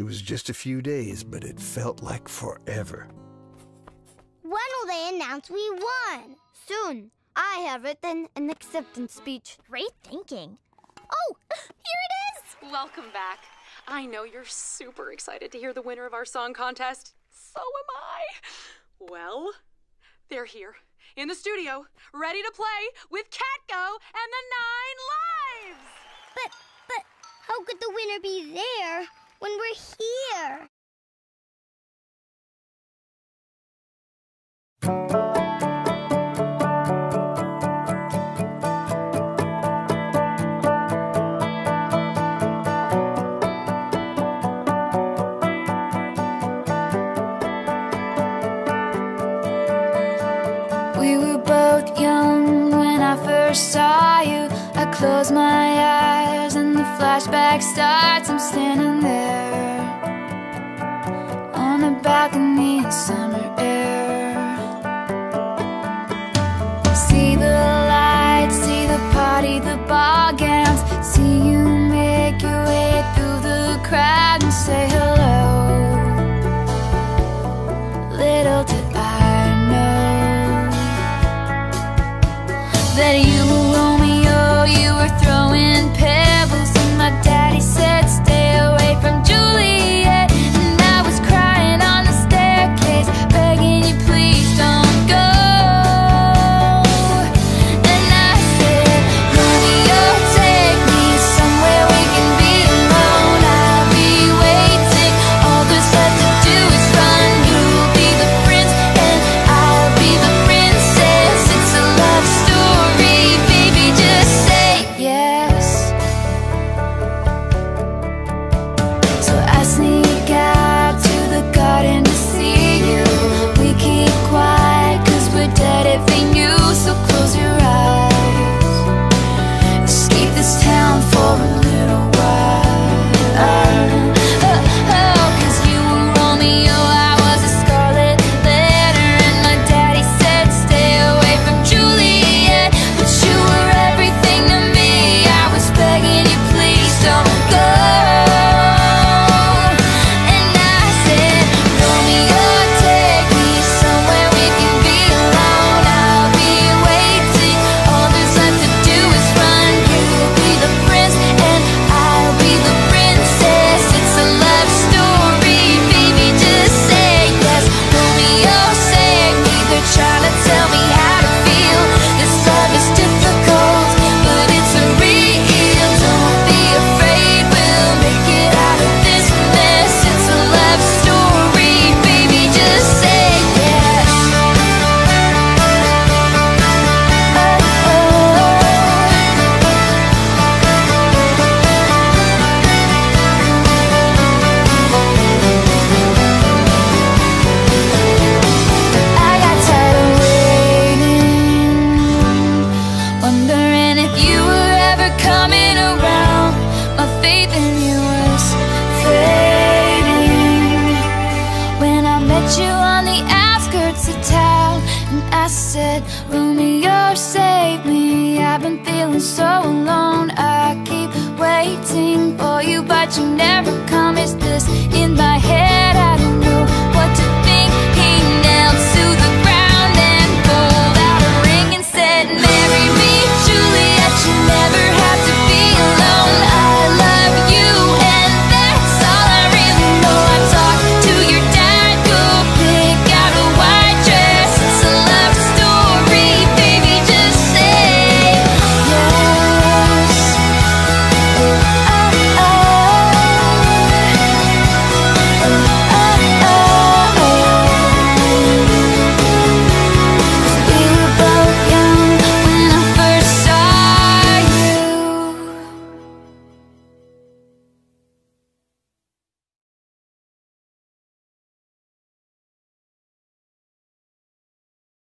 It was just a few days, but it felt like forever. When will they announce we won? Soon. I have written an acceptance speech. Great thinking. Oh, here it is! Welcome back. I know you're super excited to hear the winner of our song contest. So am I. Well, they're here in the studio, ready to play with Catgo and the Nine Lives. But, but, how could the winner be there? when we're here. We were both young I first saw you I close my eyes and the flashback starts. I'm standing there On the balcony in summer said, Romeo, save me. I've been feeling so alone. I keep waiting for you, but you never